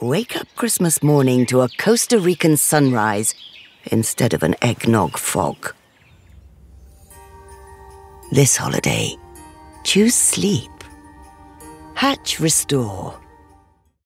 Wake up Christmas morning to a Costa Rican sunrise instead of an eggnog fog. This holiday, choose sleep. Hatch Restore.